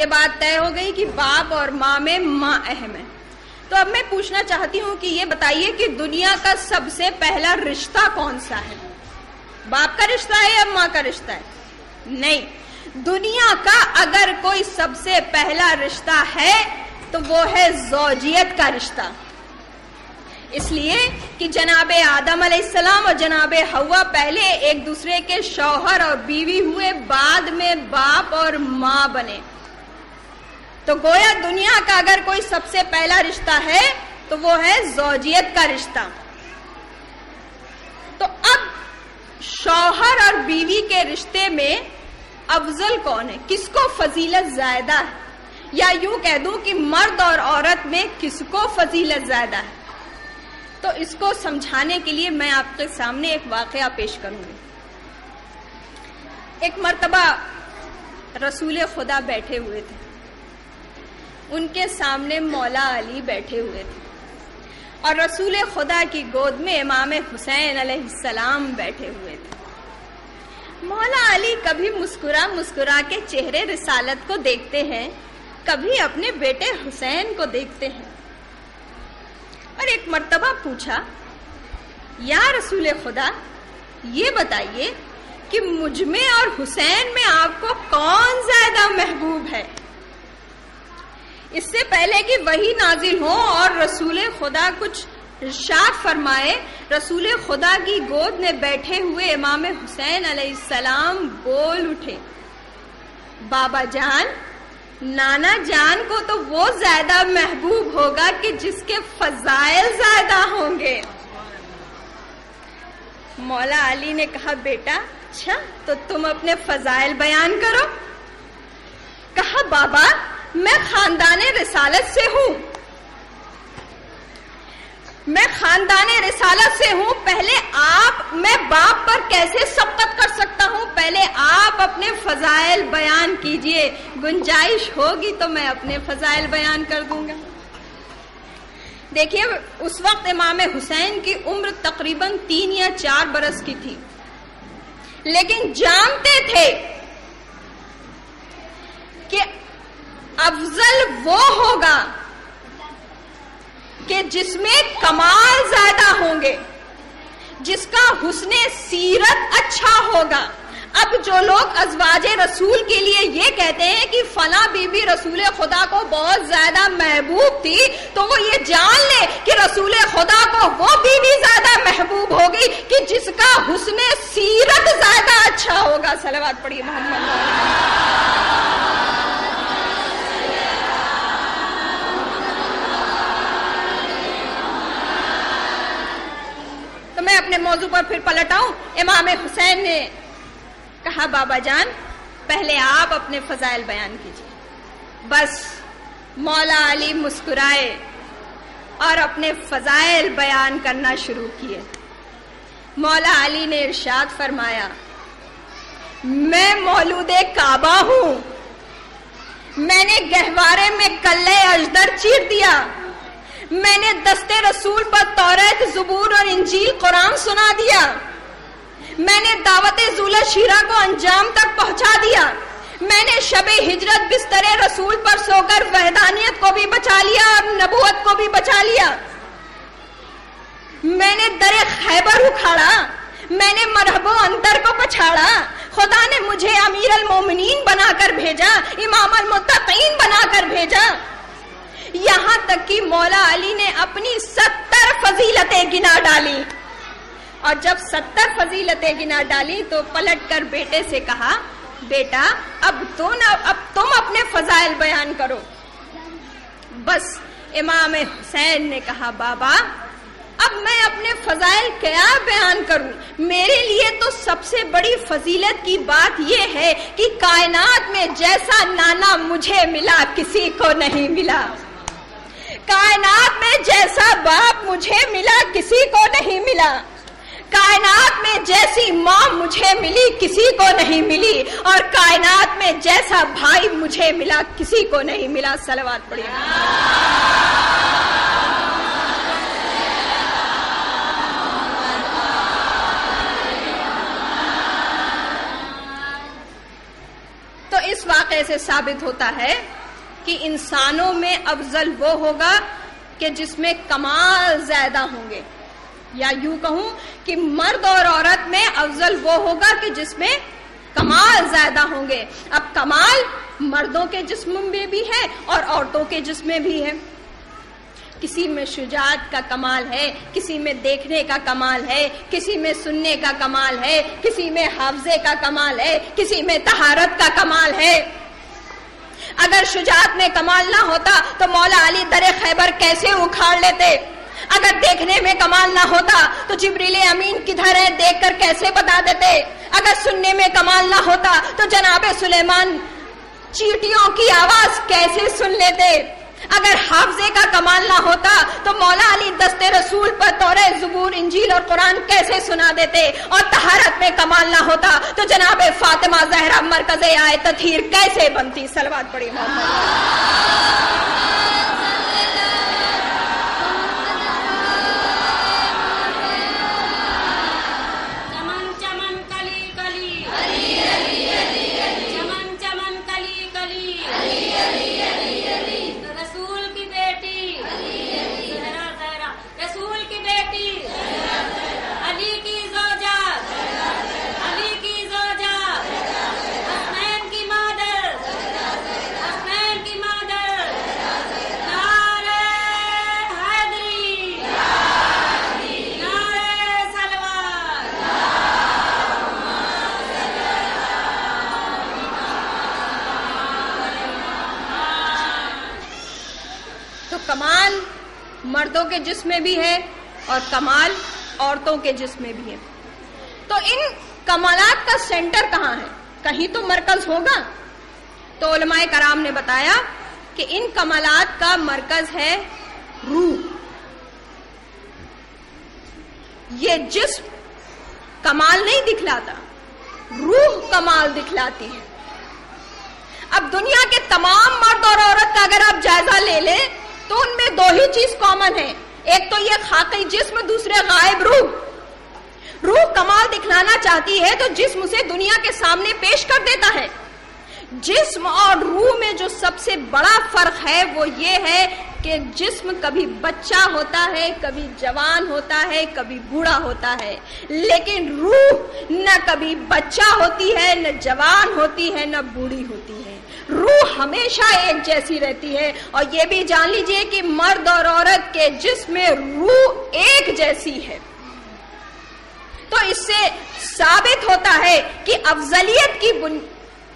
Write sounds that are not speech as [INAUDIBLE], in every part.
یہ بات طے ہو گئی کہ باپ اور ماں میں ماں اہم ہے۔ تو اب میں پوچھنا چاہتی ہوں کہ یہ بتائیے کہ دنیا کا سب سے پہلا رشتہ کون سا ہے؟ باپ کا رشتہ ہے یا ماں کا رشتہ ہے؟ نہیں۔ دنیا کا اگر کوئی سب سے پہلا رشتہ ہے تو وہ ہے زوجیت کا رشتہ۔ اس لیے کہ جناب آدم علیہ السلام اور جناب ہوا پہلے ایک دوسرے کے شوہر اور بیوی ہوئے، بعد میں باپ اور ماں بنے۔ تو گویا دنیا کا اگر کوئی سب سے پہلا رشتہ ہے، تو وہ ہے زوجیت کا رشتہ۔ تو اب شوہر اور بیوی کے رشتے میں افضل کون ہے؟ کس کو فضیلت زیادہ ہے؟ یا یوں کہہ دوں کہ مرد اور عورت میں کس کو فضیلت زیادہ ہے؟ تو اس کو سمجھانے کے لیے میں آپ کے سامنے ایک واقعہ پیش کروں گی۔ ایک مرتبہ رسول خدا بیٹھے ہوئے تھے۔ ان کے سامنے مولا علی بیٹھے ہوئے تھے۔ اور رسول خدا کی گود میں امام حسین علیہ السلام بیٹھے ہوئے تھے۔ مولا علی کبھی مسکرا مسکرا کے چہرے رسالت کو دیکھتے ہیں، کبھی اپنے بیٹے حسین کو دیکھتے ہیں۔ اور ایک مرتبہ پوچھا، یا رسول خدا، یہ بتائیے کہ مجھ میں اور حسین میں آپ کو کون زیادہ محبوب ہے؟ اس سے پہلے کہ وہی نازل ہو اور رسول خدا کچھ ارشاد فرمائے، رسول خدا کی گود میں بیٹھے ہوئے امام حسین علیہ السلام بول اٹھے، بابا جان، نانا جان کو تو وہ زیادہ محبوب ہوگا کہ جس کے فضائل زیادہ ہوں گے۔ مولا علی نے کہا، بیٹا اچھا تو تم اپنے فضائل بیان کرو۔ کہا، بابا میں خاندان رسالت سے ہوں۔ میں خاندان رسالت سے ہوں۔ پہلے آپ میں باپ پر کیسے سبقت کر سکتا ہوں؟ پہلے آپ اپنے فضائل بیان کیجیے۔ گنجائش ہوگی تو میں اپنے فضائل بیان کر دوں گا۔ دیکھیے، اس وقت امام حسین کی عمر تقریباً تین یا چار برس کی تھی۔ لیکن جانتے تھے کہ افضل وہ ہوگا کہ جس میں کمال زیادہ ہوں گے، جس کا حسن سیرت اچھا ہوگا۔ اب جو لوگ ازواج رسول کے لیے یہ کہتے ہیں کہ فلاں بی بی رسول خدا کو بہت زیادہ محبوب تھی، تو وہ یہ جان لے کہ رسول خدا کو وہ بی بی زیادہ محبوب ہوگی کہ جس کا حسن سیرت زیادہ اچھا ہوگا۔ سلوات پڑھیے محمد۔ موضوع پر پھر پلٹ آؤں امام حسین نے کہا، بابا جان، پہلے آپ اپنے فضائل بیان کیجیے بس مولا علی مسکرائے اور اپنے فضائل بیان کرنا شروع کیے۔ مولا علی نے ارشاد فرمایا، میں مولود کعبہ ہوں۔ میں نے گہوارے میں کلے اجدر چیر دیا۔ میں نے دستے رسول پر توریت زبور اور انجیل قرآن سنا دیا۔ میں نے دعوت زولہ شیرہ کو انجام تک پہنچا دیا۔ میں نے شب ہجرت بستر رسول پر سو کر وحدانیت کو بھی بچا لیا اور نبوت کو بھی بچا لیا۔ میں نے در خیبر اکھاڑا۔ میں نے مرحب و اندر کو پچھاڑا۔ خدا نے مجھے امیر المومنین بنا کر بھیجا، امام المتقین بنا کر بھیجا۔ یہاں تک کہ مولا علی نے اپنی ستر فضیلتیں گنا ڈالی۔ اور جب ستر فضیلتیں گنا ڈالی تو پلٹ کر بیٹے سے کہا، بیٹا، اب تو اب تم اپنے فضائل بیان کرو۔ بس امام حسین نے کہا، بابا، اب میں اپنے فضائل کیا بیان کروں؟ میرے لیے تو سب سے بڑی فضیلت کی بات یہ ہے کہ کائنات میں جیسا نانا مجھے ملا، کسی کو نہیں ملا۔ کائنات میں جیسا باپ مجھے ملا، کسی کو نہیں ملا۔ کائنات میں جیسی ماں مجھے ملی، کسی کو نہیں ملی۔ اور کائنات میں جیسا بھائی مجھے ملا، کسی کو نہیں ملا۔ سلوات پڑھیے۔ تو اس واقعے کیسے ثابت ہوتا ہے کہ انسانوں میں افضل وہ ہوگا کہ جس میں کمال زیادہ ہوں گے۔ یا یوں کہوں کہ مرد اور عورت میں افضل وہ ہوگا کہ جس میں کمال زیادہ ہوں گے۔ اب کمال مردوں کے جسم میں بھی ہے اور عورتوں کے جسم میں بھی ہے۔ کسی میں شجاعت کا کمال ہے، کسی میں دیکھنے کا کمال ہے، کسی میں سننے کا کمال ہے، کسی میں حافظے کا کمال ہے، کسی میں تہارت کا کمال ہے۔ اگر شجاعت میں کمال نہ ہوتا تو مولا علی در خیبر کیسے اکھاڑ لیتے؟ اگر دیکھنے میں کمال نہ ہوتا تو جبریل امین کدھر ہے دیکھ کر کیسے بتا دیتے؟ اگر سننے میں کمال نہ ہوتا تو جناب سلیمان چیٹیوں کی آواز کیسے سن لیتے؟ اگر حافظے کا کمال نہ ہوتا تو مولا علی دست رسول پر طور زبور انجیل اور قرآن کیسے سنا دیتے اور تہارت میں کمال نہ ہوتا تو جناب فاطمہ زہرا مرکز آئے تطہیر کیسے بنتی؟ سلوات پڑی محمد جسم میں بھی ہے اور کمال عورتوں کے جسم میں بھی ہے۔ تو ان کمالات کا سینٹر کہاں ہے؟ کہیں تو مرکز ہوگا؟ تو علماء کرام نے بتایا کہ ان کمالات کا مرکز ہے روح۔ یہ جسم کمال نہیں دکھلاتا، روح کمال دکھلاتی ہے۔ اب دنیا کے تمام مرد اور عورت کا اگر آپ جائزہ لے لیں، تو ان میں دو ہی چیز کامن ہے ایک تو یہ خاکی جسم، دوسرے غائب روح۔ روح کمال دکھلانا چاہتی ہے تو جسم اسے دنیا کے سامنے پیش کر دیتا ہے۔ جسم اور روح میں جو سب سے بڑا فرق ہے وہ یہ ہے کہ جسم کبھی بچہ ہوتا ہے، کبھی جوان ہوتا ہے، کبھی بوڑھا ہوتا ہے۔ لیکن روح نہ کبھی بچہ ہوتی ہے، نہ جوان ہوتی ہے، نہ بوڑھی ہوتی ہے۔ روح ہمیشہ ایک جیسی رہتی ہے۔ اور یہ بھی جان لیجیے کہ مرد اور عورت کے جسم میں روح ایک جیسی ہے۔ تو اس سے ثابت ہوتا ہے کہ افضلیت کی بن...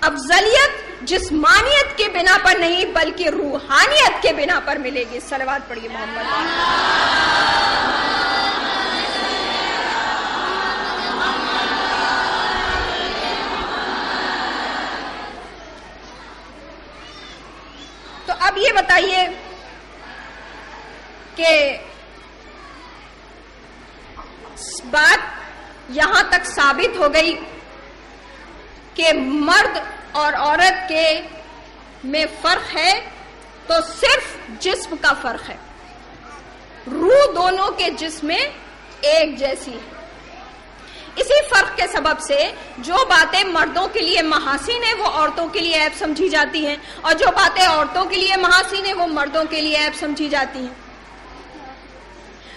افضلیت جسمانیت کے بنا پر نہیں، بلکہ روحانیت کے بنا پر ملے گی۔ سلوات پڑھیے محمد۔ تو اب یہ بتائیے کہ بات یہاں تک ثابت ہو گئی کہ مرد اور عورت کے میں فرق ہے تو صرف جسم کا فرق ہے۔ روح دونوں کے جسم میں ایک جیسی ہے۔ اسی فرق کے سبب سے جو باتیں مردوں کے لیے محاسن ہیں وہ عورتوں کے لیے ایپ سمجھی جاتی ہیں اور جو باتیں عورتوں کے لیے محاسن ہیں وہ مردوں کے لیے ایپ سمجھی جاتی ہیں۔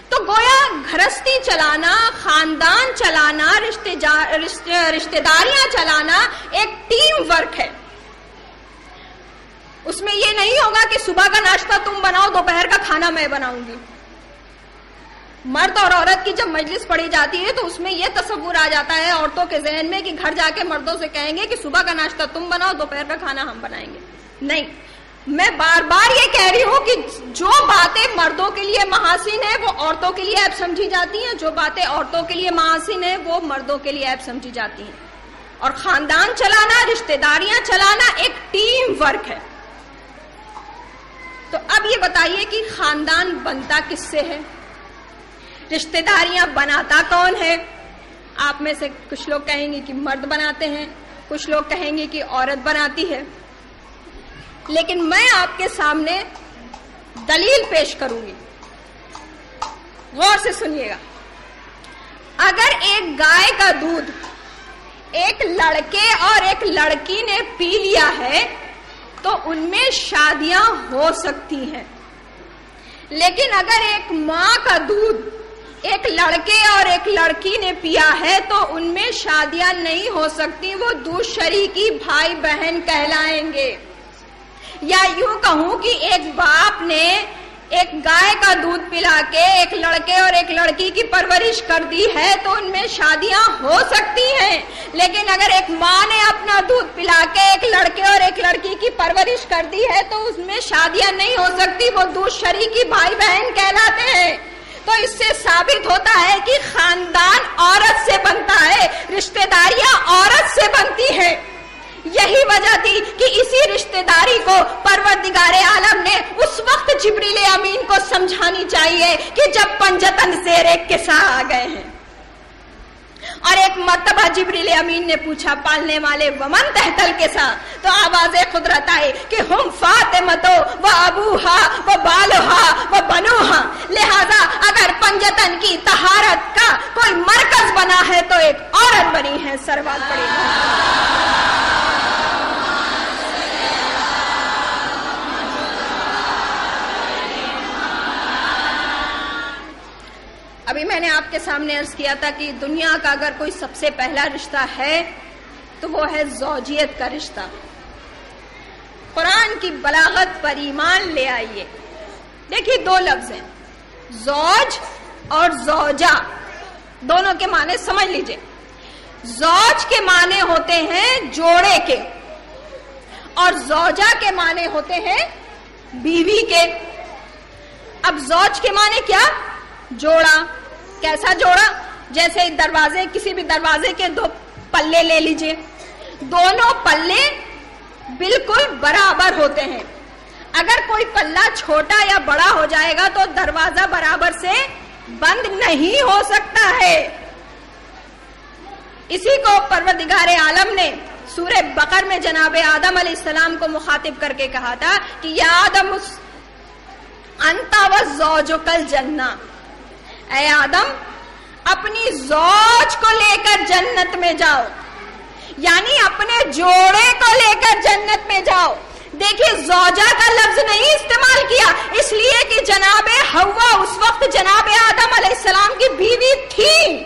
تو گویا گھرستی چلانا، خاندان چلانا، رشتے رشتے داریاں چلانا ایک ٹیم ورک ہے۔ اس میں یہ نہیں ہوگا کہ صبح کا ناشتہ تم بناؤ، دوپہر کا کھانا میں بناؤں گی۔ مرد اور عورت کی جب مجلس پڑھی جاتی ہے تو اس میں یہ تصور آ جاتا ہے عورتوں کے ذہن میں کہ گھر جا کے مردوں سے کہیں گے کہ صبح کا ناشتہ تم بناؤ، دوپہر کا کھانا ہم بنائیں گے۔ نہیں میں بار بار یہ کہہ رہی ہوں کہ جو باتیں مردوں کے لیے محاسن ہیں وہ عورتوں کے لیے ایپ سمجھی جاتی ہیں، جو باتیں عورتوں کے لیے محاسن ہیں وہ مردوں کے لیے ایپ سمجھی جاتی ہیں۔ اور خاندان چلانا رشتے داریاں چلانا ایک ٹیم ورک ہے۔ تو اب یہ بتائیے کہ خاندان بنتا کس سے ہے؟ رشتے داریاں بناتا کون ہے؟ آپ میں سے کچھ لوگ کہیں گے کہ مرد بناتے ہیں، کچھ لوگ کہیں گے کہ عورت بناتی ہے۔ لیکن میں آپ کے سامنے دلیل پیش کروں گی۔ غور سے سنیے گا۔ اگر ایک گائے کا دودھ ایک لڑکے اور ایک لڑکی نے پی لیا ہے، تو ان میں شادیاں ہو سکتی ہیں۔ لیکن اگر ایک ماں کا دودھ ایک لڑکے اور ایک لڑکی نے پیا ہے، تو ان میں شادیاں نہیں ہو سکتی، وہ دودھ شریکی بھائی بہن کہلائیں گے۔ یا یوں کہوں کہ ایک باپ نے ایک گائے کا دودھ پلا کے ایک لڑکے اور ایک لڑکی کی پرورش کر دی ہے تو ان میں شادیاں ہو سکتی ہیں۔ لیکن اگر ایک ماں نے اپنا دودھ پلا کے ایک لڑکے اور ایک لڑکی کی پرورش کر دی ہے تو اس میں شادیاں نہیں ہو سکتی، وہ دودھ شریکی بھائی بہن کہلاتے ہیں۔ تو اس سے ثابت ہوتا ہے کہ خاندان عورت سے بنتا ہے، رشتہ داریاں عورت سے بنتی ہیں۔ یہی وجہ تھی کہ اسی رشتہ داری کو پروردگار عالم نے اس وقت جبریل امین کو سمجھانی چاہیے کہ جب پنجتن زیر ایک کے ساتھ آ گئے ہیں۔ اور ایک مرتبہ جبریل امین نے پوچھا، پالنے والے ومن تحتل کے ساتھ؟ تو آواز قدرت آئے کہ ہم فاطمتو و ابوہا و بالوہا و بنوہا۔ لہذا اگر پنجتن کی طہارت کا کوئی مرکز بنا ہے تو ایک عورت بنی ہے سروات پڑی ہے۔ ابھی میں نے آپ کے سامنے عرض کیا تھا کہ دنیا کا اگر کوئی سب سے پہلا رشتہ ہے، تو وہ ہے زوجیت کا رشتہ۔ قرآن کی بلاغت پر ایمان لے آئیے۔ دیکھیے دو لفظ ہیں، زوج اور زوجہ۔ دونوں کے معنی سمجھ لیجیے۔ زوج کے معنی ہوتے ہیں جوڑے کے، اور زوجہ کے معنی ہوتے ہیں بیوی کے۔ اب زوج کے معنی کیا؟ جوڑا، کیسا جوڑا؟ جیسے دروازے، کسی بھی دروازے کے دو پلے لے لیجیے۔ دونوں پلے بالکل برابر ہوتے ہیں۔ اگر کوئی پلہ چھوٹا یا بڑا ہو جائے گا تو دروازہ برابر سے بند نہیں ہو سکتا ہے۔ اسی کو پروردگار عالم نے سورہ بقر میں جناب آدم علیہ السلام کو مخاطب کر کے کہا تھا کہ یا آدم انتا و زوجو کل جنہ۔ اے آدم، اپنی زوج کو لے کر جنت میں جاؤ۔ یعنی اپنے جوڑے کو لے کر جنت میں جاؤ۔ دیکھیے، زوجہ کا لفظ نہیں استعمال کیا، اس لیے کہ جناب ہوا اس وقت جناب آدم علیہ السلام کی بیوی تھی۔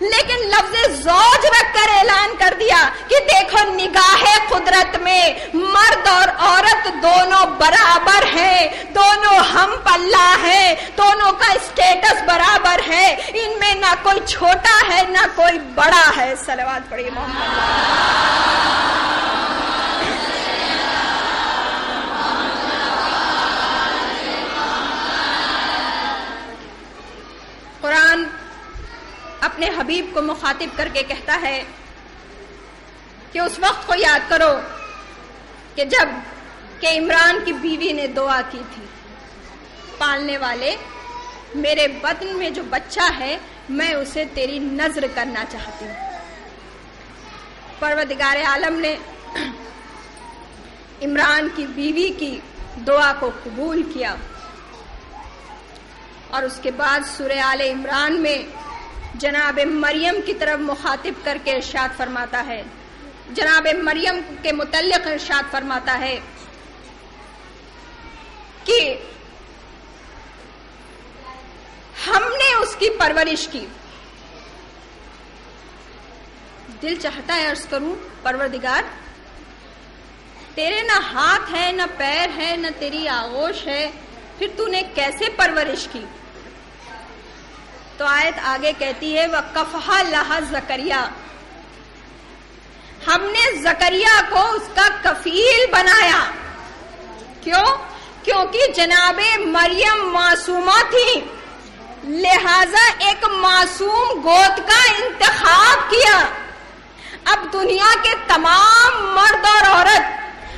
لیکن لفظ زوج رکھ کر اعلان کر دیا کہ دیکھو نگاہ قدرت میں مرد اور عورت دونوں برابر ہیں، دونوں ہم پلہ ہیں، دونوں کا اسٹیٹس برابر ہے۔ ان میں نہ کوئی چھوٹا ہے، نہ کوئی بڑا ہے۔ سلوات پڑی محمد۔ قرآن اپنے حبیب کو مخاطب کر کے کہتا ہے کہ اس وقت کو یاد کرو کہ جبکہ عمران کی بیوی نے دعا کی تھی۔ پالنے والے، میرے بدن میں جو بچہ ہے، میں اسے تیری نظر کرنا چاہتی ہوں۔ پروردگار عالم نے [CLEARS THROAT] عمران کی بیوی کی دعا کو قبول کیا اور اس کے بعد سورہ آل عمران میں جناب مریم کی طرف مخاطب کر کے ارشاد فرماتا ہے۔ جناب مریم کے متعلق ارشاد فرماتا ہے کہ ہم نے اس کی پرورش کی۔ دل چاہتا ہے عرض کروں، پروردگار، تیرے نہ ہاتھ ہے، نہ پیر ہے، نہ تیری آغوش ہے، پھر تو نے کیسے پرورش کی؟ تو آیت آگے کہتی ہے وہ کفہ لہ زکریا ہم نے زکریا کو اس کا کفیل بنایا۔ کیوں؟ کیونکہ جناب مریم معصومہ تھی۔ لہذا ایک معصوم گود کا انتخاب کیا۔ اب دنیا کے تمام مرد اور عورت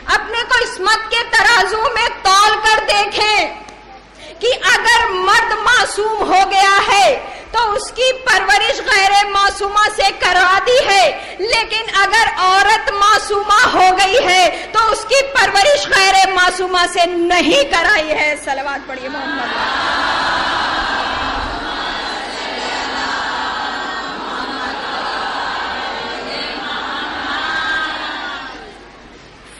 اپنے کو اسمت کے ترازو میں تول کر دیکھیں۔ کہ اگر مرد معصوم ہو گیا ہے تو اس کی پرورش غیر معصومہ سے کروا دی ہے، لیکن اگر عورت معصومہ ہو گئی ہے تو اس کی پرورش غیر معصومہ سے نہیں کرائی ہے۔ سلوات پڑھیے محمد۔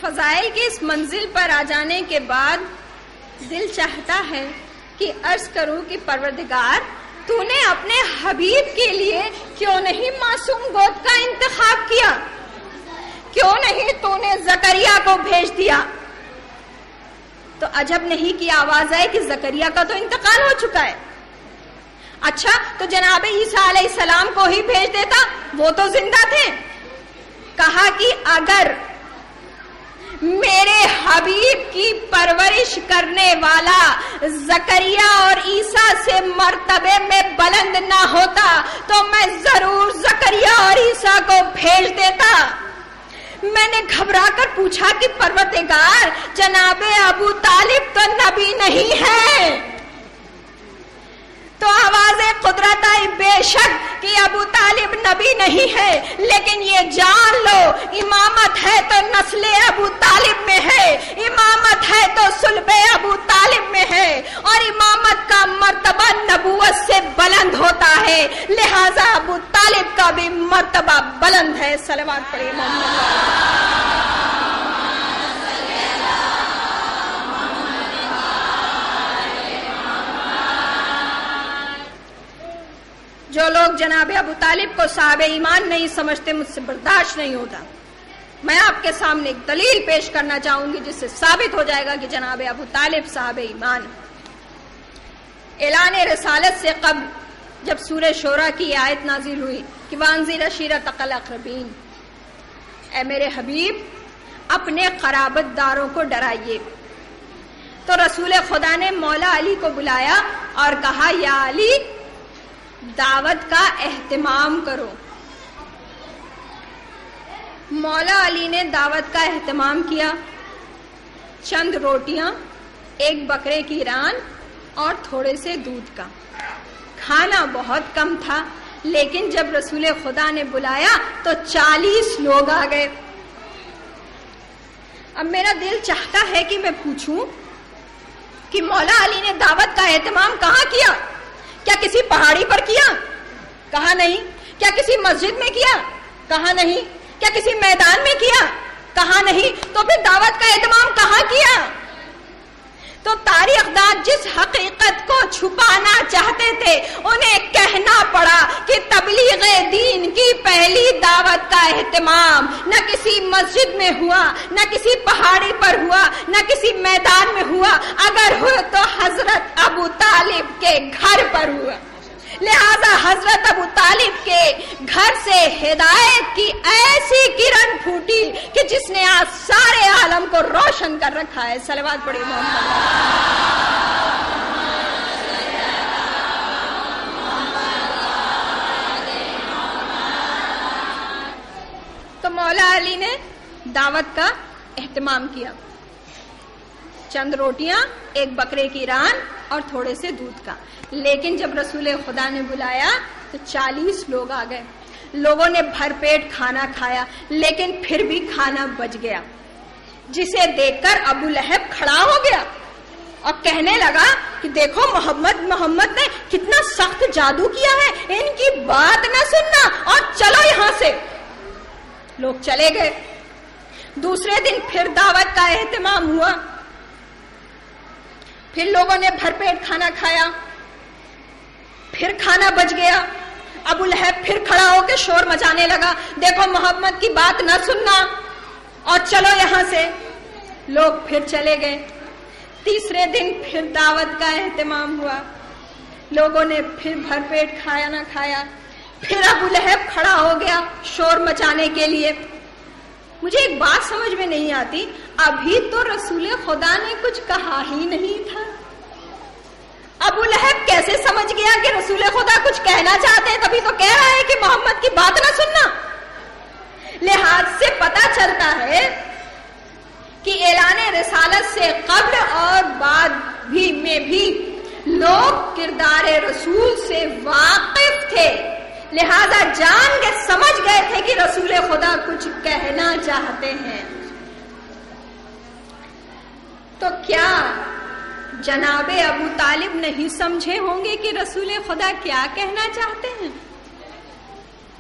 فضائل کی اس منزل پر آ جانے کے بعد دل چاہتا ہے کہ عرض کروں کہ پروردگار تو نے اپنے حبیب کے لیے کیوں نہیں معصوم گود کا انتخاب کیا؟ کیوں نہیں تو نے زکریا کو بھیج دیا؟ تو عجب نہیں کی آواز آئے کہ زکریا کا تو انتقال ہو چکا ہے۔ اچھا تو جناب عیسیٰ علیہ السلام کو ہی بھیج دیتا؟ وہ تو زندہ تھے۔ کہا کہ اگر میرے حبیب کی پرورش کرنے والا زکریا اور عیسیٰ سے مرتبے میں بلند نہ ہوتا تو میں ضرور زکریا اور عیسیٰ کو بھیج دیتا۔ میں نے گھبرا کر پوچھا کہ پروتگار جناب ابو طالب تو نبی نہیں ہے تو آواز قدرت آئی، بے شک کہ ابو طالب نبی نہیں ہے، لیکن یہ جان لو، امامت ہے تو نسل ابو طالب میں ہے، امامت ہے تو سلب ابو طالب میں ہے، اور امامت کا مرتبہ نبوت سے بلند ہوتا ہے، لہذا ابو طالب کا بھی مرتبہ بلند ہے سلوات پڑے محمد جو لوگ جناب ابو طالب کو صاحب ایمان نہیں سمجھتے، مجھ سے برداشت نہیں ہوتا۔ میں آپ کے سامنے ایک دلیل پیش کرنا چاہوں گی، جس سے ثابت ہو جائے گا کہ جناب ابو طالب صاحب ایمان اعلان رسالت سے قبل جب سورہ شورا کی آیت نازل ہوئی کہ وانزی رشیر تقل اقربین اے میرے حبیب، اپنے قرابت داروں کو ڈرائیے۔ تو رسول خدا نے مولا علی کو بلایا اور کہا، یا علی دعوت کا اہتمام کرو۔ مولا علی نے دعوت کا اہتمام کیا۔ چند روٹیاں، ایک بکرے کی ران اور تھوڑے سے دودھ کا۔ کھانا بہت کم تھا، لیکن جب رسول خدا نے بلایا تو چالیس لوگ آ گئے۔ اب میرا دل چاہتا ہے کہ میں پوچھوں کہ مولا علی نے دعوت کا اہتمام کہاں کیا؟ کیا کسی پہاڑی پر کیا؟ کہا نہیں؟ کیا کسی مسجد میں کیا؟ کہا نہیں؟ کیا کسی میدان میں کیا؟ کہا نہیں؟ تو پھر دعوت کا اہتمام کہاں کیا؟ تو تاریخ دان جس حقیقت کو چھپانا چاہتے تھے، انہیں کہنا پڑا کہ تبلیغ دین کی پہلی دعوت کا اہتمام نہ کسی مسجد میں ہوا، نہ کسی پہاڑی پر ہوا، نہ کسی میدان میں ہوا۔ اگر ہو تو حضرت ابو طالب کے گھر پر ہوا۔ لہذا حضرت ابو طالب کے گھر سے ہدایت کی ایسی کرن پھوٹی کہ جس نے آج سارے عالم کو روشن کر رکھا ہے۔ سلوات پڑی محمد تو مولا علی نے دعوت کا اہتمام کیا۔ چند روٹیاں، ایک بکرے کی ران اور تھوڑے سے دودھ کا۔ لیکن جب رسول خدا نے بلایا تو چالیس لوگ آ گئے۔ لوگوں نے بھر پیٹ کھانا کھایا، لیکن پھر بھی کھانا بچ گیا۔ جسے دیکھ کر ابو لہب کھڑا ہو گیا اور کہنے لگا کہ دیکھو محمد محمد نے کتنا سخت جادو کیا ہے۔ ان کی بات نہ سننا اور چلو یہاں سے۔ لوگ چلے گئے۔ دوسرے دن پھر دعوت کا اہتمام ہوا۔ پھر لوگوں نے بھر پیٹ کھانا کھایا، پھر کھانا بچ گیا۔ ابو لہب پھر کھڑا ہو کے شور مچانے لگا۔ دیکھو محمد کی بات نہ سننا۔ اور چلو یہاں سے۔ لوگ پھر چلے گئے۔ تیسرے دن پھر دعوت کا اہتمام ہوا۔ لوگوں نے پھر بھر پیٹ کھایا نہ کھایا۔ پھر ابو لہب کھڑا ہو گیا شور مچانے کے لیے۔ مجھے ایک بات سمجھ میں نہیں آتی۔ ابھی تو رسول خدا نے کچھ کہا ہی نہیں تھا۔ ابو لہب کیسے سمجھ گیا کہ رسول خدا کچھ کہنا چاہتے ہیں؟ تبھی تو کہہ رہا ہے کہ محمد کی بات نہ سننا۔ لحاظ سے پتا چلتا ہے کہ اعلان رسالت سے قبل اور بعد بھی میں بھی لوگ کردار رسول سے واقف تھے۔ لہذا جان کے سمجھ گئے تھے کہ رسول خدا کچھ کہنا چاہتے ہیں۔ تو کیا جناب ابو طالب نہیں سمجھے ہوں گے کہ رسول خدا کیا کہنا چاہتے ہیں؟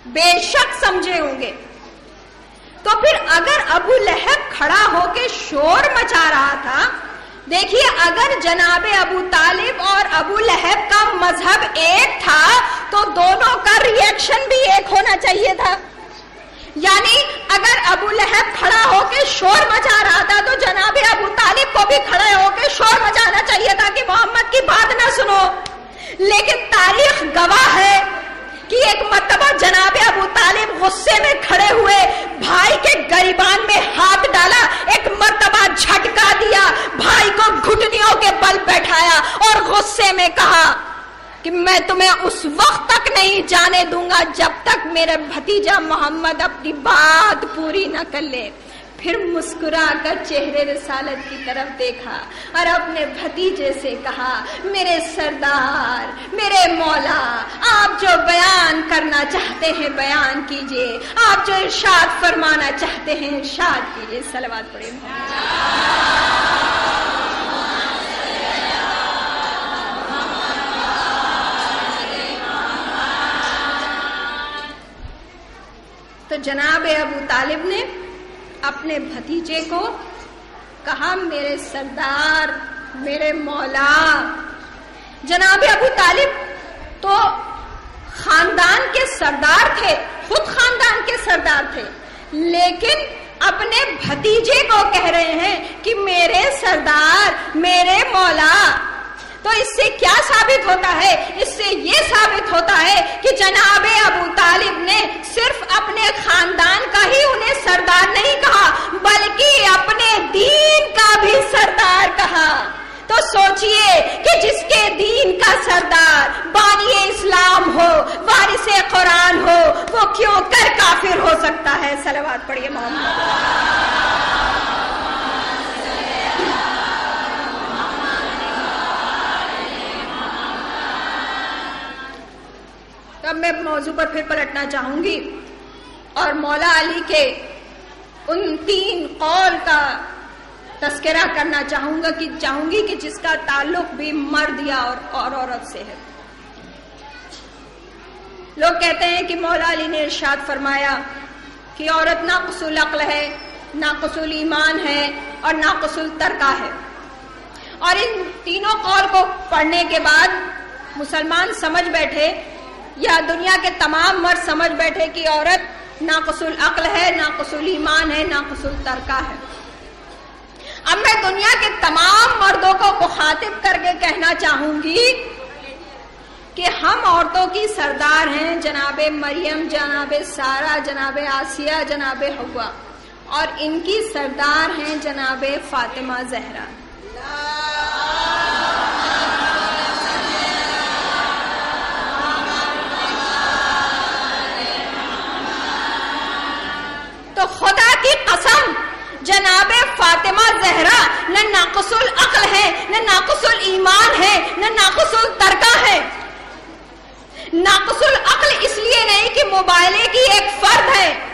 بے شک سمجھے ہوں گے۔ تو پھر اگر ابو لہب کھڑا ہو کے شور مچا رہا تھا، دیکھیے اگر جناب ابو طالب اور ابو لہب کا مذہب ایک تھا تو دونوں کا ریئیکشن بھی ایک ہونا چاہیے تھا۔ یعنی اگر ابو لہب کھڑا ہو کے شور مچا رہا تھا تو جناب ابو طالب کو بھی کھڑے ہو کے شور مچانا چاہیے تھا کہ محمد کی بات نہ سنو۔ لیکن تاریخ گواہ ہے کہ ایک مرتبہ جناب ابو طالب غصے میں کھڑے ہوئے، بھائی کے گریبان میں ہاتھ ڈالا، ایک مرتبہ جھٹکا دیا، بھائی کو گھٹنیوں کے بل بیٹھایا اور غصے میں کہا کہ میں تمہیں اس وقت تک نہیں جانے دوں گا جب تک میرا بھتیجا محمد اپنی بات پوری نہ کر لے۔ پھر مسکرا کر چہرے رسالت کی طرف دیکھا اور اپنے بھتیجے سے کہا، میرے سردار، میرے مولا، آپ جو بیان کرنا چاہتے ہیں بیان کیجیے۔ آپ جو ارشاد فرمانا چاہتے ہیں ارشاد کیجیے۔ سلوات پڑے تو جناب ابو طالب نے اپنے بھتیجے کو کہا، میرے سردار، میرے مولا۔ جناب ابو طالب تو خاندان کے سردار تھے، خود خاندان کے سردار تھے، لیکن اپنے بھتیجے کو کہہ رہے ہیں کہ میرے سردار، میرے مولا۔ تو اس سے کیا ثابت ہوتا ہے؟ اس سے یہ ثابت ہوتا ہے کہ جناب ابو طالب نے صرف اپنے خاندان کا ہی انہیں سردار نہیں کہا، بلکہ اپنے دین کا بھی سردار کہا۔ تو سوچئے کہ جس کے دین کا سردار بانی اسلام ہو، وارث قرآن ہو، وہ کیوں کر کافر ہو سکتا ہے؟ سلوات پڑھیے محمد۔ اب میں موضوع پر پھر پلٹنا چاہوں گی۔ اور مولا علی کے ان تین قول کا تذکرہ کرنا چاہوں گا کہ چاہوں گی کہ جس کا تعلق بھی مرد یا اور, اور عورت سے ہے۔ لوگ کہتے ہیں کہ مولا علی نے ارشاد فرمایا کہ عورت ناقص العقل ہے ناقص ایمان ہے اور ناقص الترکہ ہے۔ اور ان تینوں قول کو پڑھنے کے بعد مسلمان سمجھ بیٹھے یا دنیا کے تمام مرد سمجھ بیٹھے کہ عورت ناقص العقل ہے، ناقص ایمان ہے، ناقص الترکہ ہے۔ اب میں دنیا کے تمام مردوں کو مخاطب کر کے کہنا چاہوں گی کہ ہم عورتوں کی سردار ہیں، جناب مریم، جناب سارا جناب آسیہ، جناب ہوا اور ان کی سردار ہیں جناب فاطمہ زہرا۔ خدا کی قسم، جناب فاطمہ زہرا، نہ ناقص العقل ہے، نہ ناقص الایمان ہے، نہ ناقص الترکہ ہے۔ ناقص العقل اس لیے نہیں کہ موبائلے کی ایک فرد ہے۔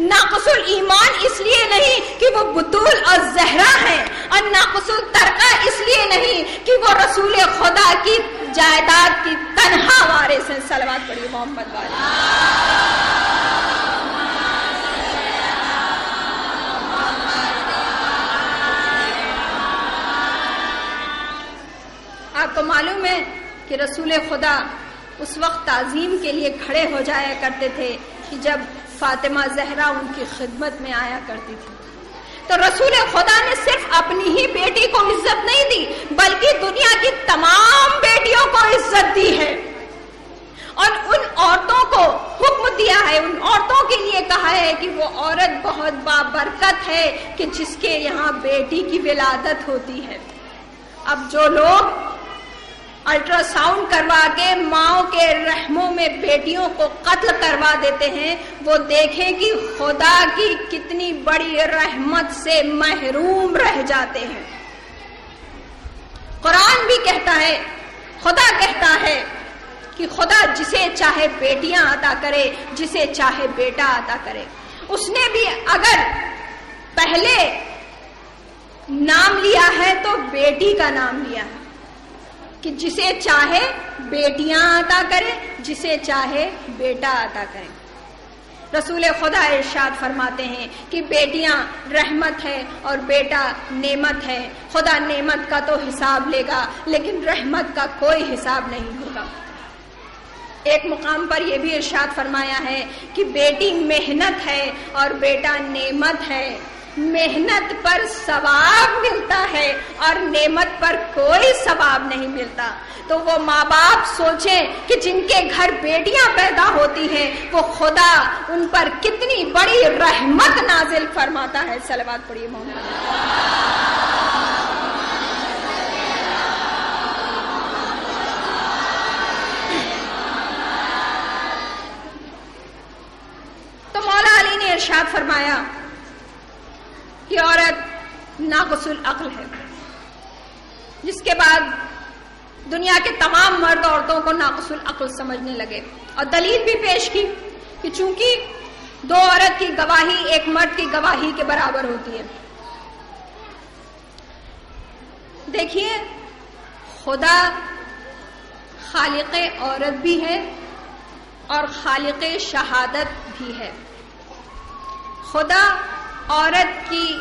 ناقص الایمان اس لیے نہیں کہ وہ بطول اور زہرا ہے۔ اور ناقص الترکہ اس لیے نہیں کہ وہ رسول خدا کی جائیداد کی تنہا وارث ہیں۔ سلوات پڑھی محمد والی آپ کو معلوم ہے کہ رسول خدا اس وقت تعظیم کے لیے کھڑے ہو جایا کرتے تھے کہ جب فاطمہ زہرا ان کی خدمت میں آیا کرتی تھی۔ تو رسول خدا نے صرف اپنی ہی بیٹی کو عزت نہیں دی، بلکہ دنیا کی تمام بیٹیوں کو عزت دی ہے۔ اور ان عورتوں کو حکم دیا ہے، ان عورتوں کے لیے کہا ہے کہ وہ عورت بہت بابرکت ہے کہ جس کے یہاں بیٹی کی ولادت ہوتی ہے۔ اب جو لوگ الٹرا ساؤنڈ کروا کے ماؤں کے رحموں میں بیٹیوں کو قتل کروا دیتے ہیں، وہ دیکھیں کہ خدا کی کتنی بڑی رحمت سے محروم رہ جاتے ہیں۔ قرآن بھی کہتا ہے، خدا کہتا ہے کہ خدا جسے چاہے بیٹیاں عطا کرے، جسے چاہے بیٹا عطا کرے۔ اس نے بھی اگر پہلے نام لیا ہے تو بیٹی کا نام لیا ہے۔ کہ جسے چاہے بیٹیاں عطا کرے جسے چاہے بیٹا عطا کرے رسول خدا ارشاد فرماتے ہیں کہ بیٹیاں رحمت ہے اور بیٹا نعمت ہے۔ خدا نعمت کا تو حساب لے گا، لیکن رحمت کا کوئی حساب نہیں ہوگا۔ ایک مقام پر یہ بھی ارشاد فرمایا ہے کہ بیٹی محنت ہے اور بیٹا نعمت ہے۔ محنت پر ثواب ملتا ہے اور نعمت پر کوئی ثواب نہیں ملتا۔ تو وہ ماں باپ سوچیں کہ جن کے گھر بیٹیاں پیدا ہوتی ہیں، وہ خدا ان پر کتنی بڑی رحمت نازل فرماتا ہے۔ سلوات پڑھیے محمد تو مولا علی نے ارشاد فرمایا کہ عورت ناقص العقل ہے، جس کے بعد دنیا کے تمام مرد عورتوں کو ناقص العقل سمجھنے لگے۔ اور دلیل بھی پیش کی کہ چونکہ دو عورت کی گواہی ایک مرد کی گواہی کے برابر ہوتی ہے۔ دیکھیے، خدا خالق عورت بھی ہے اور خالق شہادت بھی ہے۔ خدا عورت کی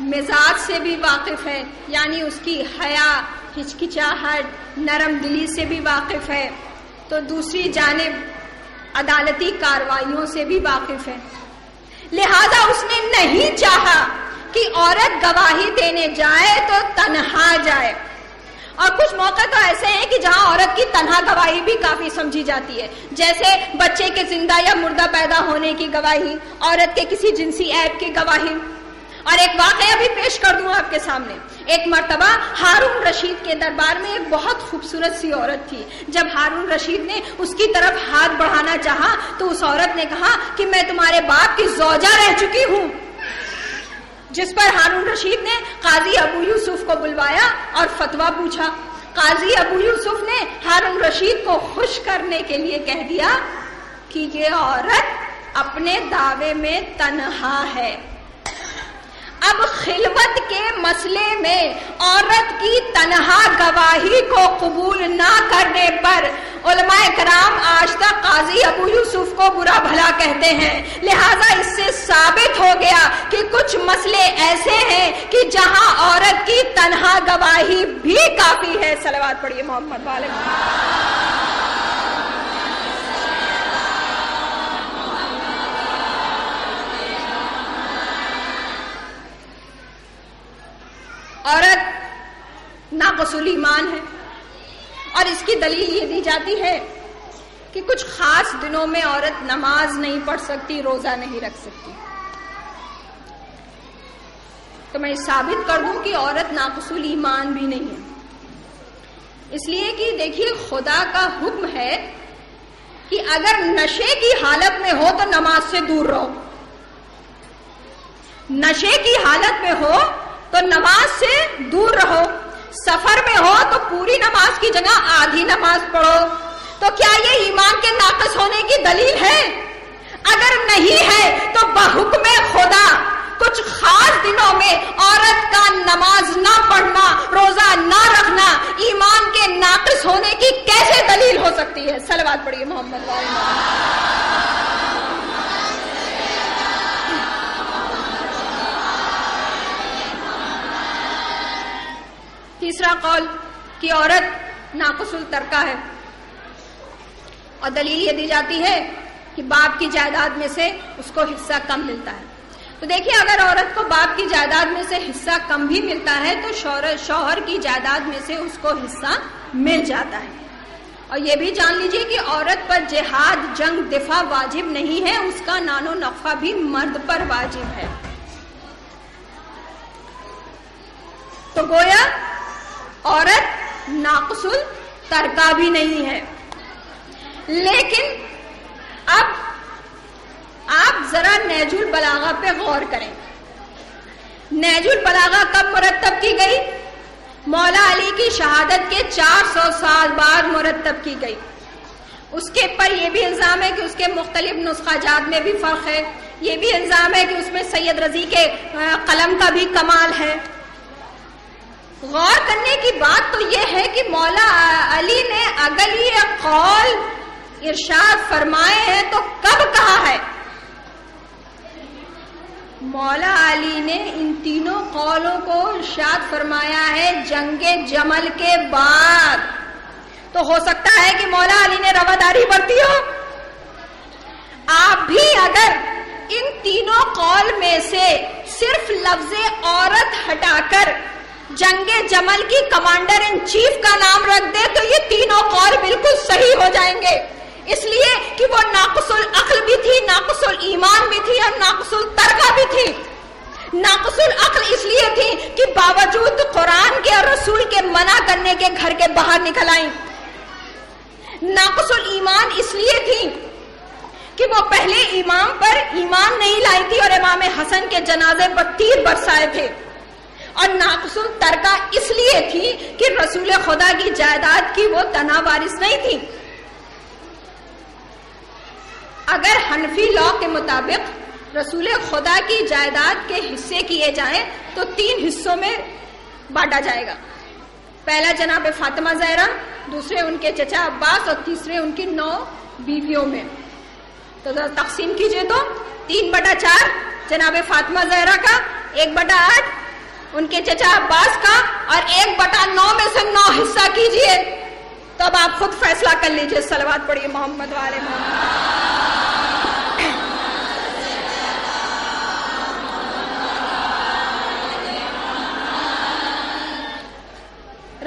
مزاج سے بھی واقف ہے یعنی اس کی حیا، ہچکچاہٹ، نرم دلی سے بھی واقف ہے۔ تو دوسری جانب عدالتی کاروائیوں سے بھی واقف ہے۔ لہذا اس نے نہیں چاہا کہ عورت گواہی دینے جائے تو تنہا جائے۔ اور کچھ موقع تو ایسے ہیں کہ جہاں عورت کی تنہا گواہی بھی کافی سمجھی جاتی ہے۔ جیسے بچے کے زندہ یا مردہ پیدا ہونے کی گواہی، عورت کے کسی جنسی عیب کی گواہی۔ اور ایک واقعہ بھی پیش کر دوں آپ کے سامنے۔ ایک مرتبہ ہارون رشید کے دربار میں ایک بہت خوبصورت سی عورت تھی۔ جب ہارون رشید نے اس کی طرف ہاتھ بڑھانا چاہا تو اس عورت نے کہا کہ میں تمہارے باپ کی زوجہ رہ چکی ہوں۔ جس پر ہارون رشید نے قاضی ابو یوسف کو بلوایا اور فتوا پوچھا۔ قاضی ابو یوسف نے ہارون رشید کو خوش کرنے کے لیے کہہ دیا کہ یہ عورت اپنے دعوے میں تنہا ہے۔ اب خلوت کے مسئلے میں عورت کی تنہا گواہی کو قبول نہ کرنے پر علماء کرام آج تک قاضی ابو یوسف کو برا بھلا کہتے ہیں۔ لہذا اس سے ثابت ہو گیا کہ کچھ مسئلے ایسے ہیں کہ جہاں عورت کی تنہا گواہی بھی کافی ہے۔ سلوات پڑھیے محمد والے عورت ناقصول ایمان ہے اور اس کی دلیل یہ دی جاتی ہے کہ کچھ خاص دنوں میں عورت نماز نہیں پڑھ سکتی، روزہ نہیں رکھ سکتی۔ تو میں ثابت کر دوں کہ عورت ناقصول ایمان بھی نہیں ہے۔ اس لیے کہ دیکھیے، خدا کا حکم ہے کہ اگر نشے کی حالت میں ہو تو نماز سے دور رہو۔ نشے کی حالت میں ہو تو نماز سے دور رہو۔ سفر میں ہو تو پوری نماز کی جگہ آدھی نماز پڑھو۔ تو کیا یہ ایمان کے ناقص ہونے کی دلیل ہے؟ اگر نہیں ہے تو بحکم خدا، کچھ خاص دنوں میں عورت کا نماز نہ پڑھنا، روزہ نہ رکھنا ایمان کے ناقص ہونے کی کیسے دلیل ہو سکتی ہے؟ سلوات پڑھیے محمد تیسرا قول، کہ عورت ناقص الترکہ ہے۔ اور دلیل یہ دی جاتی ہے کہ باپ کی جائیداد میں سے اس کو حصہ کم ملتا ہے۔ تو دیکھیے، اگر عورت کو باپ کی جائیداد میں سے حصہ کم بھی ملتا ہے، تو شوہر کی جائیداد میں سے اس کو حصہ مل جاتا ہے۔ اور یہ بھی جان لیجیے کہ عورت پر جہاد، جنگ، دفاع واجب نہیں ہے، اس کا نان و نفع بھی مرد پر واجب ہے۔ تو گویا، عورت ناقص ترکا بھی نہیں ہے۔ لیکن اب آپ ذرا نیج البلاغا پہ غور کریں۔ نیج البلاغا کب مرتب کی گئی؟ مولا علی کی شہادت کے چار سو سال بعد مرتب کی گئی۔ اس کے پر یہ بھی الزام ہے کہ اس کے مختلف نسخہ جات میں بھی فرق ہے۔ یہ بھی الزام ہے کہ اس میں سید رضی کے قلم کا بھی کمال ہے۔ غور کرنے کی بات تو یہ ہے کہ مولا علی نے اگر یہ قول ارشاد فرمائے ہیں تو کب کہا ہے؟ مولا علی نے ان تینوں قولوں کو ارشاد فرمایا ہے جنگ جمل کے بعد۔ تو ہو سکتا ہے کہ مولا علی نے رواداری برتی ہو؟ آپ بھی اگر ان تینوں قول میں سے صرف لفظ عورت ہٹا کر جنگ جمل کی کمانڈر ان چیف کا نام رکھ دے تو یہ تینوں قول بالکل صحیح ہو جائیں گے۔ اس لیے کہ وہ ناقص العقل بھی تھی، ناقص الایمان بھی تھی اور ناقص الترکہ بھی تھی۔ ناقص العقل اس لیے تھی کہ باوجود قرآن کے اور رسول کے منع کرنے کے گھر کے باہر نکل آئیں۔ ناقص الایمان اس لیے تھی کہ وہ پہلے امام پر ایمان نہیں لائی تھی اور امام حسن کے جنازے پر تیر برسائے تھے۔ اور ناقص الترکہ اس لیے تھی کہ رسول خدا کی جائیداد کی وہ تنا وارث نہیں تھی۔ اگر حنفی لا کے مطابق رسول خدا کی جائیداد کے حصے کیے جائیں، تو تین حصوں میں بانٹا جائے گا۔ پہلا جناب فاطمہ زہرا، دوسرے ان کے چچا عباس اور تیسرے ان کی نو بیویوں میں۔ تو ذرا تقسیم کیجیے تو۔ تین بٹا چار، جناب فاطمہ زہرا کا، ایک بٹا آٹھ، ان کے چچا عباس کا، اور ایک بٹا نو میں سے نو حصہ کیجیے۔ تو اب آپ خود فیصلہ کر لیجیے سلوات پڑھیے محمد والے محمد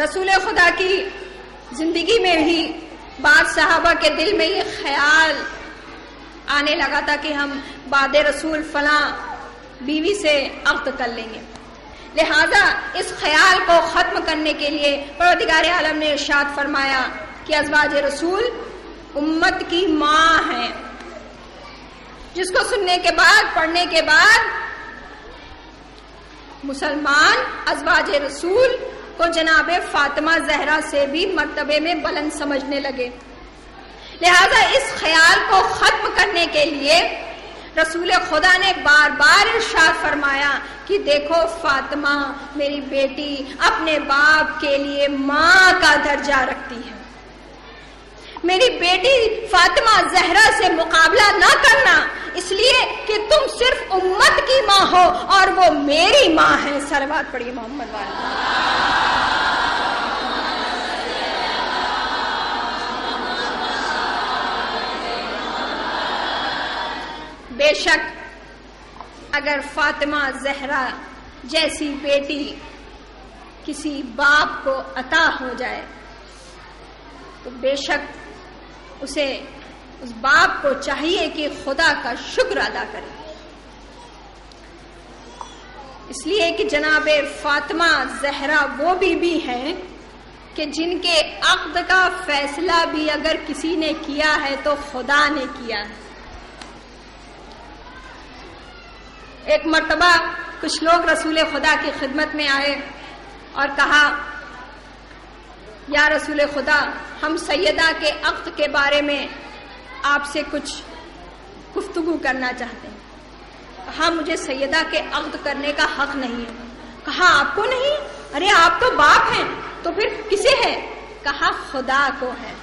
رسول خدا کی زندگی میں بھی بعض صحابہ کے دل میں یہ خیال آنے لگا تھا کہ ہم باد رسول فلاں بیوی سے عقد کر لیں گے۔ لہذا اس خیال کو ختم کرنے کے لیے پروردگار عالم نے ارشاد فرمایا کہ ازواج رسول امت کی ماں ہیں۔ جس کو سننے کے بعد، پڑھنے کے بعد مسلمان ازواج رسول کو جناب فاطمہ زہرا سے بھی مرتبے میں بلند سمجھنے لگے۔ لہذا اس خیال کو ختم کرنے کے لیے رسول خدا نے بار بار ارشاد فرمایا کہ دیکھو فاطمہ، میری بیٹی اپنے باپ کے لیے ماں کا درجہ رکھتی ہے۔ میری بیٹی فاطمہ زہرا سے مقابلہ نہ کرنا۔ اس لیے کہ تم صرف امت کی ماں ہو اور وہ میری ماں ہے۔ سروات پڑی محمد والا۔ بے شک اگر فاطمہ زہرا جیسی بیٹی کسی باپ کو عطا ہو جائے، تو بے شک اسے اس باپ کو چاہیے کہ خدا کا شکر ادا کرے۔ اس لیے کہ جناب فاطمہ، زہرا وہ بھی بھی ہیں کہ جن کے عقد کا فیصلہ بھی اگر کسی نے کیا ہے تو خدا نے کیا۔ ہے ایک مرتبہ کچھ لوگ رسول خدا کی خدمت میں آئے اور کہا، یا رسول خدا ہم سیدہ کے عقد کے بارے میں آپ سے کچھ گفتگو کرنا چاہتے ہیں۔ کہا، مجھے سیدہ کے عقد کرنے کا حق نہیں ہے۔ کہا، آپ کو نہیں؟ ارے، آپ تو باپ ہیں، تو پھر کسے ہے کہا، خدا کو ہے۔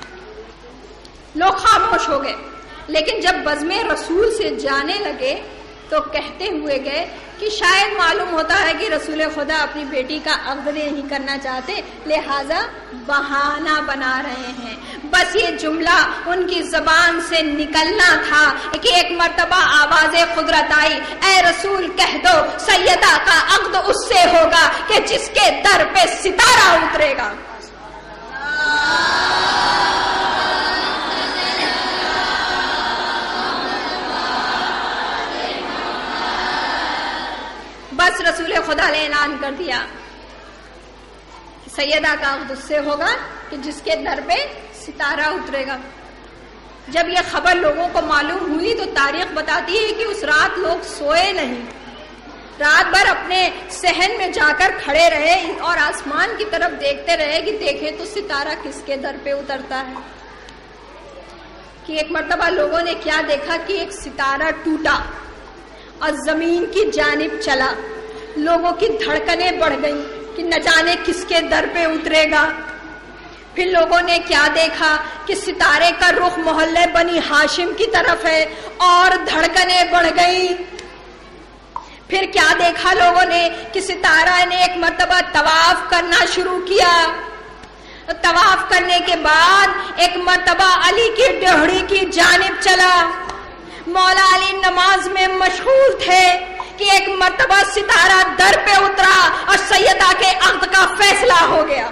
لوگ خاموش ہو گئے، لیکن جب بزم رسول سے جانے لگے تو کہتے ہوئے گئے کہ شاید معلوم ہوتا ہے کہ رسول خدا اپنی بیٹی کا عقد نہیں کرنا چاہتے، لہذا بہانہ بنا رہے ہیں۔ بس یہ جملہ ان کی زبان سے نکلنا تھا کہ ایک مرتبہ آواز قدرت آئی، اے رسول کہہ دو، سیدہ کا عقد اس سے ہوگا کہ جس کے در پہ ستارہ اترے گا۔ بس رسول خدا نے اعلان کر دیا سیدہ کا عقد اس سے ہوگا کہ جس کے در پہ ستارہ اترے گا۔ جب یہ خبر لوگوں کو معلوم ہوئی تو تاریخ بتاتی ہے کہ اس رات لوگ سوئے نہیں۔ رات بھر اپنے سہن میں جا کر کھڑے رہے اور آسمان کی طرف دیکھتے رہے کہ دیکھیں تو ستارہ کس کے در پہ اترتا ہے۔ کہ ایک مرتبہ لوگوں نے کیا دیکھا کہ ایک ستارہ ٹوٹا۔ اور زمین کی جانب چلا۔ لوگوں کی دھڑکنیں بڑھ گئیں کہ نہ جانے کس کے در پہ اترے گا۔ پھر لوگوں نے کیا دیکھا کہ ستارے کا رخ محلے بنی ہاشم کی طرف ہے اور دھڑکنیں بڑھ گئی پھر کیا دیکھا لوگوں نے کہ ستارہ نے ایک مرتبہ طواف کرنا شروع کیا۔ طواف کرنے کے بعد ایک مرتبہ علی کی ڈہڑی کی جانب چلا۔ مولا علی نماز میں مشہور تھے کہ ایک مرتبہ ستارہ در پہ اترا اور سیدہ کے عقد کا فیصلہ ہو گیا۔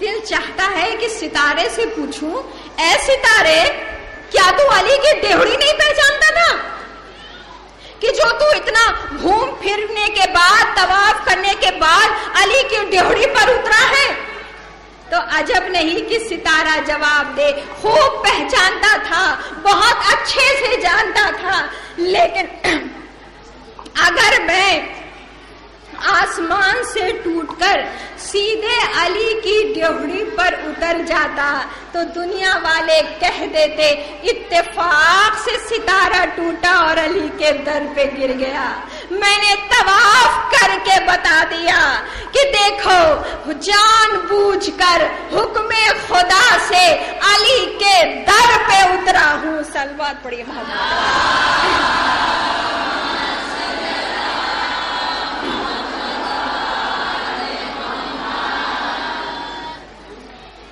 دل چاہتا ہے کہ ستارے سے پوچھوں، اے ستارے، کیا تو علی کی ڈیہڑی نہیں پہچانتا تھا کہ جو تو اتنا گھوم پھرنے کے بعد، طواف کرنے کے بعد علی کی ڈیوڑی پر اترا ہے۔ تو عجب نہیں کہ ستارہ جواب دے، خوب پہچانتا تھا، بہت اچھے سے جانتا تھا۔ لیکن [CLEARS THROAT] اگر میں آسمان سے ٹوٹ کر سیدھے علی کی ڈیوڑی پر اتر جاتا تو دنیا والے کہہ دیتے، اتفاق سے ستارہ ٹوٹا اور علی کے در پہ گر گیا۔ میں نے طواف کر کے بتا دیا کہ دیکھو، جان بوجھ کر حکم خدا سے علی کے در پہ اترا ہوں۔ سلوات پڑی محمد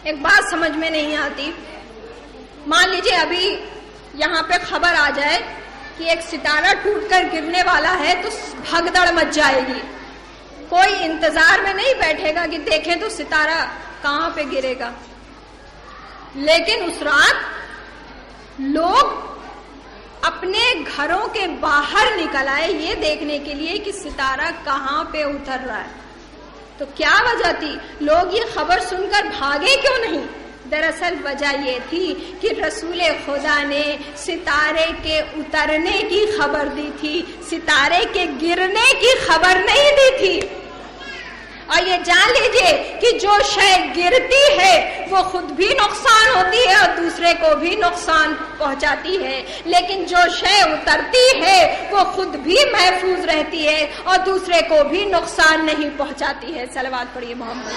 ایک بات سمجھ میں نہیں آتی۔ مان لیجیے ابھی یہاں پہ خبر آ جائے کہ ایک ستارہ ٹوٹ کر گرنے والا ہے تو بھگدڑ مچ جائے گی۔ کوئی انتظار میں نہیں بیٹھے گا کہ دیکھیں تو ستارہ کہاں پہ گرے گا۔ لیکن اس رات لوگ اپنے گھروں کے باہر نکل آئے یہ دیکھنے کے لیے کہ ستارہ کہاں پہ اتر رہا ہے۔ تو کیا وجہ تھی؟ لوگ یہ خبر سن کر بھاگے کیوں نہیں؟ دراصل وجہ یہ تھی کہ رسول خدا نے ستارے کے اترنے کی خبر دی تھی، ستارے کے گرنے کی خبر نہیں دی تھی۔ اور یہ جان لیجیے کہ جو شے گرتی ہے، وہ خود بھی نقصان ہوتی ہے اور دوسرے کو بھی نقصان پہنچاتی ہے۔ لیکن جو شے اترتی ہے، وہ خود بھی محفوظ رہتی ہے اور دوسرے کو بھی نقصان نہیں پہنچاتی ہے۔ سلوات پڑھیے محمد۔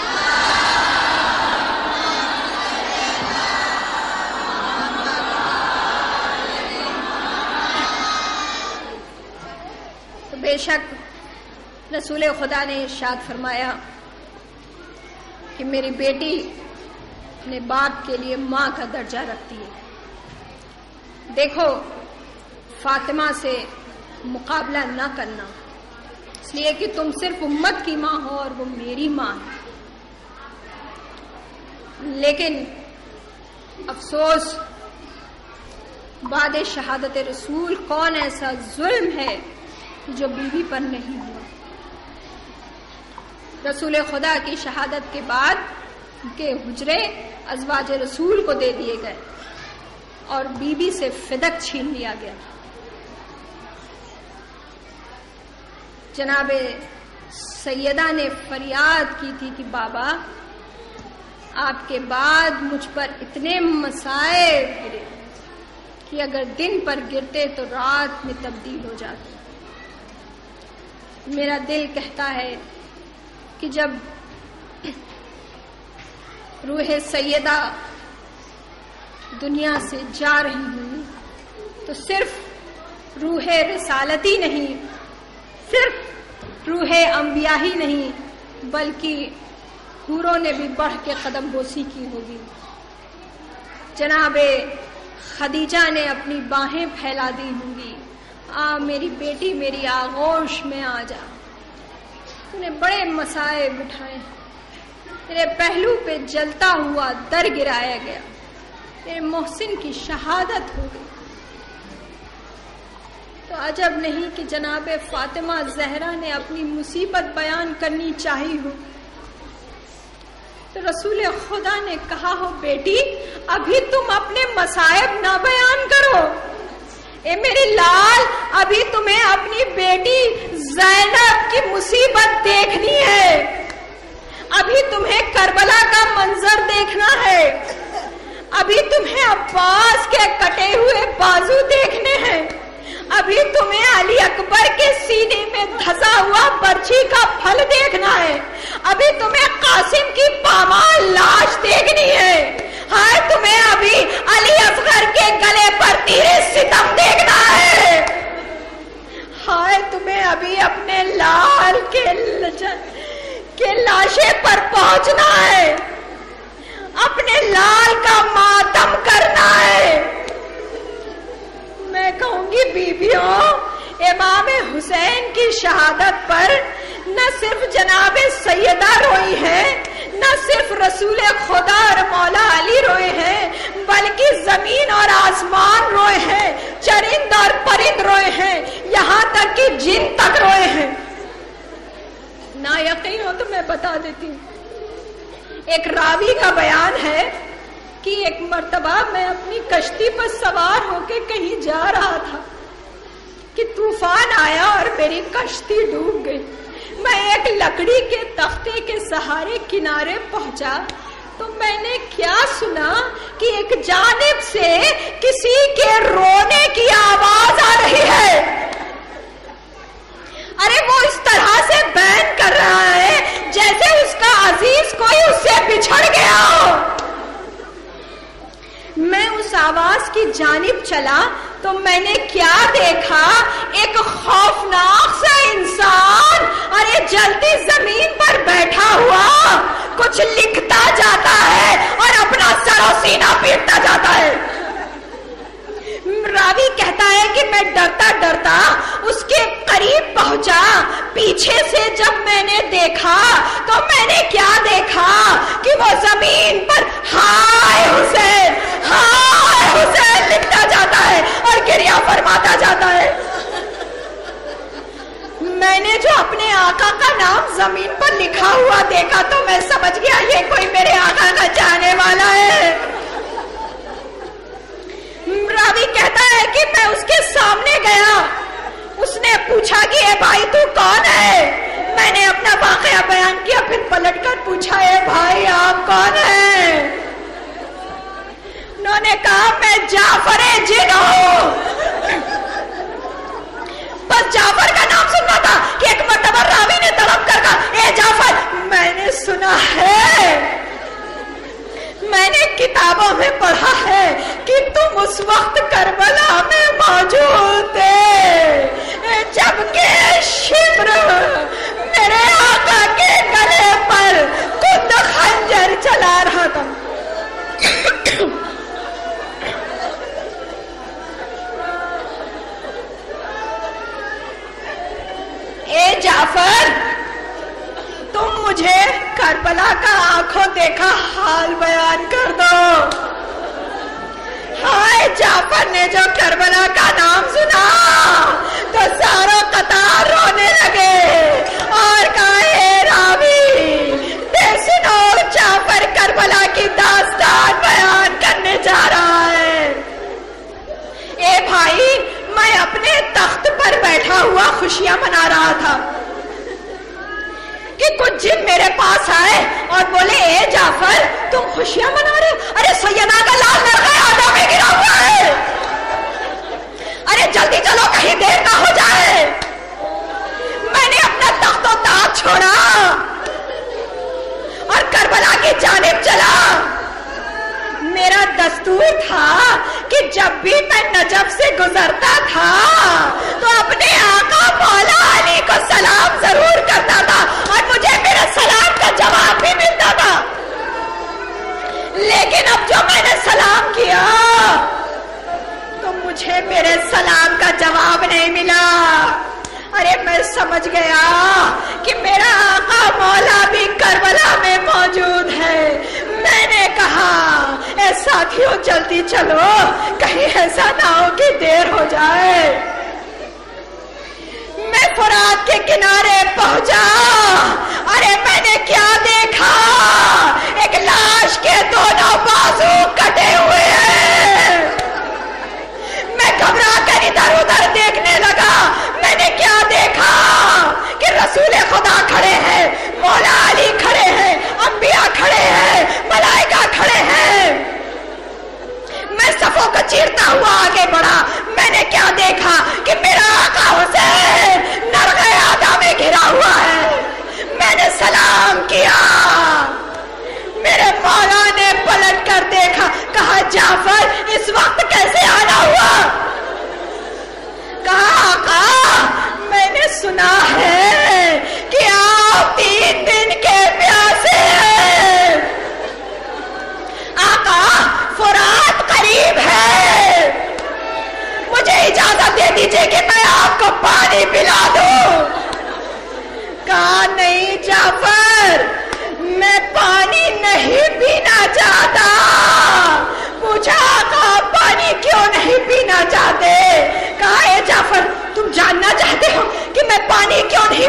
بے شک رسول خدا نے ارشاد فرمایا کہ میری بیٹی اپنے باپ کے لیے ماں کا درجہ رکھتی ہے۔ دیکھو، فاطمہ سے مقابلہ نہ کرنا، اس لیے کہ تم صرف امت کی ماں ہو اور وہ میری ماں ہے۔ لیکن افسوس، بعد شہادت رسول کون ایسا ظلم ہے جو بیوی پر نہیں ہوا؟ رسول خدا کی شہادت کے بعد کے حجرے ازواج رسول کو دے دیے گئے اور بیوی سے فدق چھین لیا گیا۔ جناب سیدہ نے فریاد کی تھی کہ بابا، آپ کے بعد مجھ پر اتنے مسائل گرے کہ اگر دن پر گرتے تو رات میں تبدیل ہو جاتے میرا دل کہتا ہے کہ جب روح سیدہ دنیا سے جا رہی ہوں، تو صرف روح رسالتی نہیں، صرف روح انبیاء ہی نہیں، بلکہ حوروں نے بھی بڑھ کے قدم بوسی کی ہوگی۔ جناب خدیجہ نے اپنی باہیں پھیلا دی ہوں گی۔ آ، میری بیٹی، میری آغوش میں آ جا۔ نے بڑے مسائل اٹھائے۔ تیرے پہلو پہ جلتا ہوا در گرایا گیا۔ تیرے محسن کی شہادت ہو گئی۔ تو عجب نہیں کہ جناب فاطمہ زہرا نے اپنی مصیبت بیان کرنی چاہی ہو۔ تو رسول خدا نے کہا ہو، بیٹی، ابھی تم اپنے مسائب نہ بیان کرو۔ اے میری لال ابھی تمہیں اپنی بیٹی زینب کی مصیبت دیکھنی ہے۔ ابھی تمہیں کربلا کا منظر دیکھنا ہے۔ ابھی تمہیں عباس کے کٹے ہوئے بازو دیکھنے ہیں۔ ابھی تمہیں علی اکبر کے سینے میں دھسا ہوا برچھی کا پھل دیکھنا ہے۔ ابھی تمہیں قاسم کی پامال لاش دیکھنی ہے۔ ہائے، تمہیں ابھی علی اصغر کے گلے پر تیرے ستم دیکھنا ہے۔ ہائے، تمہیں ابھی اپنے لال کے کے لاشے پر پہنچنا ہے۔ اپنے لال کا ماتم کرنا ہے۔ میں کہوں گی، بیبیوں، امام حسین کی شہادت پر نہ صرف جناب سیدہ روئی ہے نہ صرف رسول خدا اور مولا علی روئے ہیں، بلکہ زمین اور آسمان روئے ہیں، چرند اور پرند روئے ہیں، یہاں تک کہ جن تک روئے ہیں۔ نہ یقین ہو تو میں بتا دیتی ہوں۔ ایک راوی کا بیان ہے کہ ایک مرتبہ میں اپنی کشتی پر سوار ہو کے کہیں جا رہا تھا کہ طوفان آیا اور میری کشتی ڈوب گئی۔ میں ایک لکڑی کے تختے کے سہارے کنارے پہنچا تو میں نے کیا سنا کہ ایک جانب سے کسی کے رونے کی آواز آ رہی ہے۔ ارے وہ اس طرح سے بین کر رہا ہے جیسے اس کا عزیز کوئی اس سے بچھڑ گیا ہو۔ میں اس آواز کی جانب چلا تو میں نے کیا دیکھا؟ ایک خوفناک سا انسان جلدی زمین پر بیٹھا ہوا کچھ لکھتا جاتا ہے اور اپنا سرو سینہ پیٹتا جاتا ہے۔ راوی کہتا ہے کہ میں ڈرتا ڈرتا اس کے قریب پہنچا۔ پیچھے سے جب میں نے دیکھا تو میں نے کیا دیکھا کہ وہ زمین پر ہائے حسین ہائے حسین لکھتا جاتا ہے اور گریا فرماتا جاتا ہے۔ میں نے جو اپنے آقا کا نام زمین پر لکھا ہوا دیکھا تو میں سمجھ گیا یہ کوئی میرے آقا کا جانے والا ہے۔ راوی کہتا ہے کہ میں اس کے سامنے گیا۔ اس نے پوچھا کہ اے بھائی تو کون ہے؟ میں نے اپنا واقعہ بیان کیا، پھر پلٹ کر پوچھا، اے بھائی آپ کون ہیں؟ انہوں نے کہا، میں جعفر جن ہوں۔ بس جعفر کا نام سننا تھا کہ ایک مرتبہ راوی نے تڑپ کر کہا، اے جعفر، میں نے سنا ہے۔ میں نے کتابوں میں پڑھا ہے کہ تم اس وقت کربلا میں موجود تھے جبکہ شبر میرے آقا کے گلے پر خود خنجر چلا رہا تھا اے جعفر تم مجھے کربلا کا آنکھوں دیکھا حال بیان کر دو ہائے جعفر نے جو کربلا کا نام سنا تو سارا قطار رونے لگے اور کہا اے راوی دے سنو جعفر کربلا کی داستان بیان کرنے جا رہا ہے اے بھائی میں اپنے تخت پر بیٹھا ہوا خوشیاں منا رہا تھا کہ کچھ جن میرے پاس آئے اور بولے اے جعفر تم خوشیاں منا رہے ارے سیدہ کا لال لڑکا آدھا میں گرا ہوا ہے ارے جلدی چلو کہیں دیر نہ ہو جائے میں نے اپنا تخت و تاج چھوڑا اور کربلا کی جانب چلا میرا دستور تھا کہ جب بھی میں نجب سے گزرتا تھا تو اپنے آقا مولا علی کو سلام ضرور کرتا تھا اور مجھے میرے سلام کا جواب بھی ملتا تھا لیکن اب جو میں نے سلام کیا تو مجھے میرے سلام کا جواب نہیں ملا ارے میں سمجھ گیا کہ میرا آقا مولا بھی کربلا میں موجود ہے۔ میں نے کہا، اے ساتھیوں جلدی چلو، کہیں ایسا نہ ہو کہ دیر ہو جائے۔ میں فرات کے کنارے پہنچا۔ ارے، میں نے کیا دیکھا؟ ایک لاش کے دونوں بازو کٹے ہوئے رسول خدا کھڑے ہیں، مولا علی کھڑے ہیں، انبیاء کھڑے ہیں، ملائکہ کھڑے ہیں۔ میں صفوں کا چیرتا ہوا آگے بڑھا۔ میں نے کیا دیکھا کہ میرا آقا حسین نرغ آدھا میں گھرا ہوا ہے۔ میں نے سلام کیا۔ میرے مولا نے پلٹ کر دیکھا۔ کہا، جعفر، اس وقت کیسے آنا ہوا؟ کہا، آقا میں نے سنا ہے کہ آپ تین دن کے پیاسے ہیں۔ آقا فرات قریب ہے۔ مجھے اجازت دے دیجیے کہ میں آپ کو پانی پلا دوں۔ کہا نہیں جعفر۔ میں پانی نہیں پینا چاہتا۔ پوچھا آقا پانی کیوں نہیں پینا چاہتے؟ کہا، اے جعفر، تم جاننا چاہتے ہو کہ میں پانی کیوں نہیں